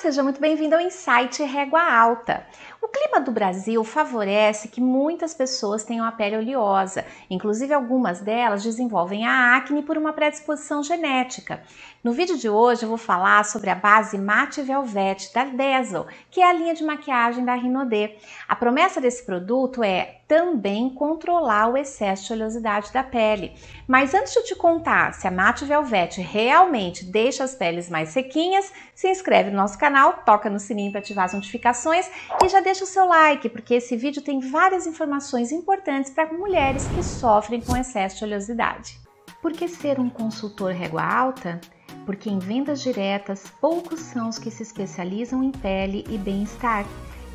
seja muito bem-vindo ao Insight Régua Alta. O clima do Brasil favorece que muitas pessoas tenham a pele oleosa, inclusive algumas delas desenvolvem a acne por uma predisposição genética. No vídeo de hoje eu vou falar sobre a base Matte Velvet da Dazzle, que é a linha de maquiagem da Rinodê. A promessa desse produto é também controlar o excesso de oleosidade da pele. Mas antes de te contar se a Matte Velvet realmente deixa as peles mais sequinhas, se inscreve no nosso canal, toca no sininho para ativar as notificações e já deixa o seu like, porque esse vídeo tem várias informações importantes para mulheres que sofrem com excesso de oleosidade. Por que ser um consultor régua alta? Porque em vendas diretas, poucos são os que se especializam em pele e bem-estar.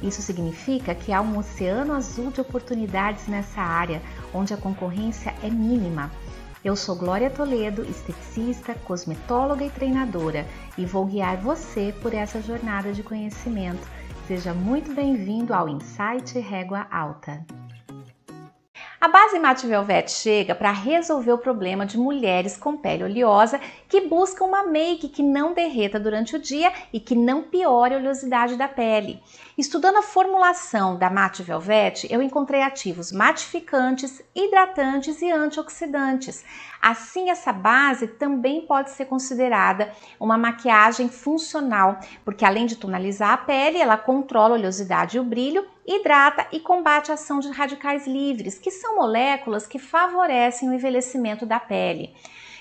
Isso significa que há um oceano azul de oportunidades nessa área, onde a concorrência é mínima. Eu sou Glória Toledo, esteticista, cosmetóloga e treinadora, e vou guiar você por essa jornada de conhecimento Seja muito bem-vindo ao Insight Régua Alta. A base Matte Velvet chega para resolver o problema de mulheres com pele oleosa que buscam uma make que não derreta durante o dia e que não piore a oleosidade da pele. Estudando a formulação da Matte Velvet, eu encontrei ativos matificantes, hidratantes e antioxidantes. Assim, essa base também pode ser considerada uma maquiagem funcional, porque além de tonalizar a pele, ela controla a oleosidade e o brilho, hidrata e combate a ação de radicais livres, que são moléculas que favorecem o envelhecimento da pele.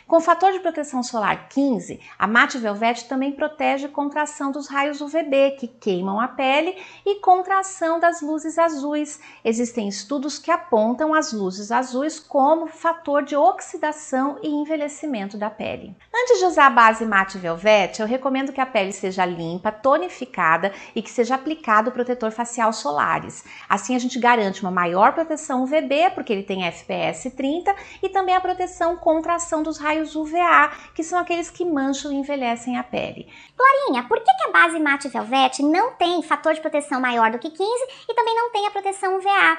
Com fator de proteção solar 15, a Mate Velvet também protege contra a ação dos raios UVB que queimam a pele e contra a ação das luzes azuis. Existem estudos que apontam as luzes azuis como fator de oxidação e envelhecimento da pele. Antes de usar a base Mate Velvet, eu recomendo que a pele seja limpa, tonificada e que seja aplicado o protetor facial solares. Assim a gente garante uma maior proteção UVB, porque ele tem FPS 30, e também a proteção contra a ação dos raios raios UVA, que são aqueles que mancham e envelhecem a pele. Glorinha, por que, que a base Matte Velvet não tem fator de proteção maior do que 15 e também não tem a proteção UVA?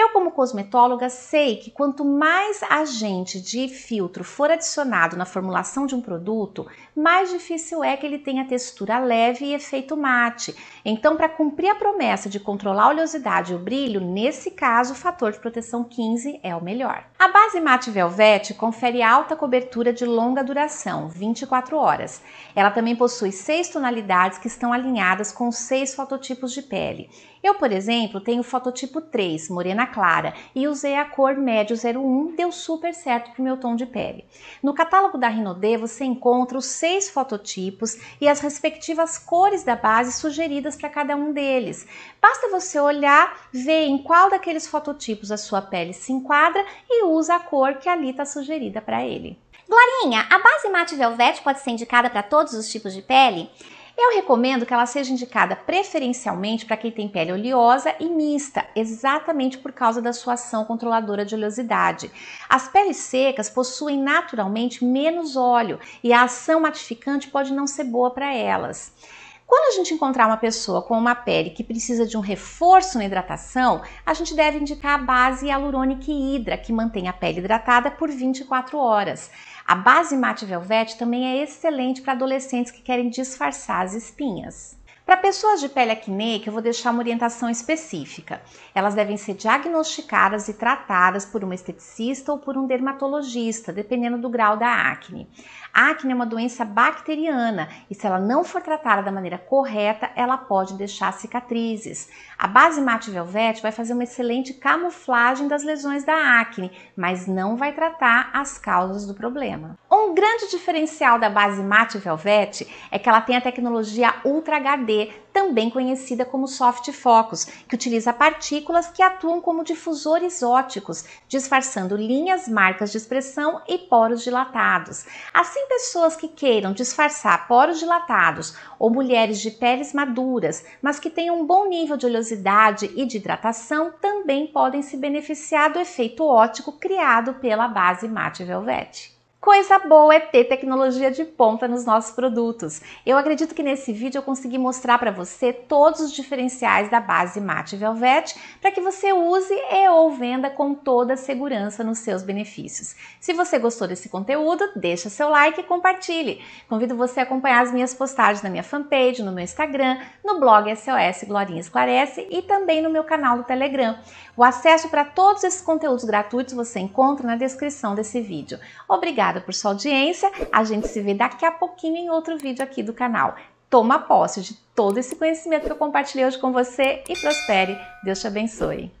Eu, como cosmetóloga, sei que quanto mais agente de filtro for adicionado na formulação de um produto, mais difícil é que ele tenha textura leve e efeito mate. Então, para cumprir a promessa de controlar a oleosidade e o brilho, nesse caso, o fator de proteção 15 é o melhor. A base Mate Velvet confere alta cobertura de longa duração, 24 horas. Ela também possui seis tonalidades que estão alinhadas com seis fototipos de pele. Eu, por exemplo, tenho fototipo 3, morena clara, e usei a cor médio 01, deu super certo para o meu tom de pele. No catálogo da Rinodê você encontra os seis fototipos e as respectivas cores da base sugeridas para cada um deles. Basta você olhar, ver em qual daqueles fototipos a sua pele se enquadra e usa a cor que ali está sugerida para ele. Glorinha, a base Matte Velvet pode ser indicada para todos os tipos de pele? Eu recomendo que ela seja indicada preferencialmente para quem tem pele oleosa e mista, exatamente por causa da sua ação controladora de oleosidade. As peles secas possuem naturalmente menos óleo e a ação matificante pode não ser boa para elas. Quando a gente encontrar uma pessoa com uma pele que precisa de um reforço na hidratação, a gente deve indicar a base Hyaluronic Hydra, que mantém a pele hidratada por 24 horas. A base Matte Velvet também é excelente para adolescentes que querem disfarçar as espinhas. Para pessoas de pele acneica, eu vou deixar uma orientação específica. Elas devem ser diagnosticadas e tratadas por uma esteticista ou por um dermatologista, dependendo do grau da acne. A acne é uma doença bacteriana e se ela não for tratada da maneira correta, ela pode deixar cicatrizes. A base Mate Velvet vai fazer uma excelente camuflagem das lesões da acne, mas não vai tratar as causas do problema. Um grande diferencial da base Mate Velvet é que ela tem a tecnologia Ultra HD também conhecida como soft focus, que utiliza partículas que atuam como difusores óticos, disfarçando linhas, marcas de expressão e poros dilatados. Assim, pessoas que queiram disfarçar poros dilatados ou mulheres de peles maduras, mas que tenham um bom nível de oleosidade e de hidratação, também podem se beneficiar do efeito ótico criado pela base Matte Velvet. Coisa boa é ter tecnologia de ponta nos nossos produtos. Eu acredito que nesse vídeo eu consegui mostrar para você todos os diferenciais da base Mate Velvet para que você use e ou venda com toda a segurança nos seus benefícios. Se você gostou desse conteúdo, deixa seu like e compartilhe. Convido você a acompanhar as minhas postagens na minha fanpage, no meu Instagram, no blog SOS Glorinha Esclarece e também no meu canal do Telegram. O acesso para todos esses conteúdos gratuitos você encontra na descrição desse vídeo. Obrigada Obrigada por sua audiência. A gente se vê daqui a pouquinho em outro vídeo aqui do canal. Toma posse de todo esse conhecimento que eu compartilhei hoje com você e prospere. Deus te abençoe.